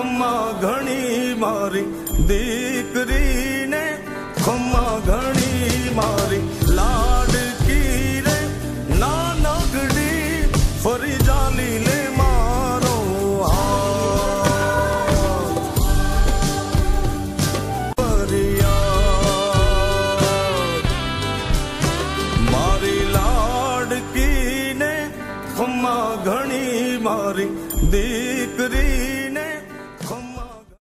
ખમા ઘણી મારી દીકરીને ખમા ઘણી મારી લાડકી રે ના નગડી ફરી જાલી લે મારો મારી લાડકીને ખમા ઘણી મારી દીકરી